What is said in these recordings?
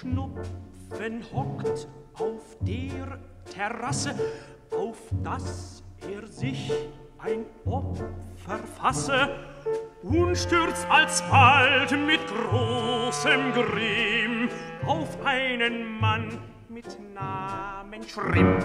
Schnupfen hockt auf der Terrasse, auf das er sich ein Opfer fasse und stürzt alsbald mit großem Grimm auf einen Mann mit Namen Schrimm.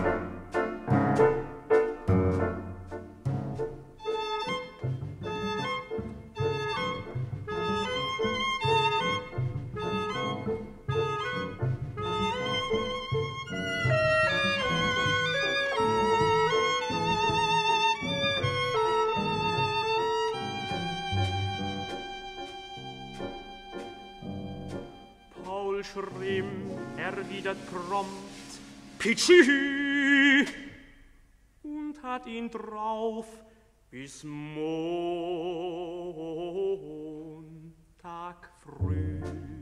Schrimm erwidert prompt Pitschi und hat ihn drauf bis Montag früh.